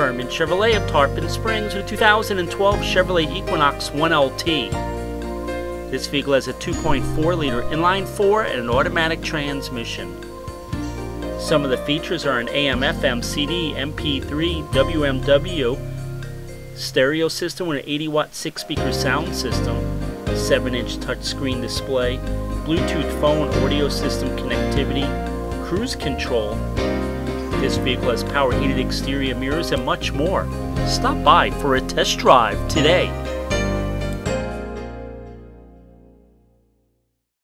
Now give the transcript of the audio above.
Ferman Chevrolet of Tarpon Springs with a 2012 Chevrolet Equinox 1LT. This vehicle has a 2.4 liter inline 4 and an automatic transmission. Some of the features are an AM FM CD MP3 WMW stereo system with an 80 watt 6 speaker sound system, 7 inch touchscreen display, Bluetooth phone audio system connectivity, cruise control. This vehicle has power heated exterior mirrors and much more. Stop by for a test drive today.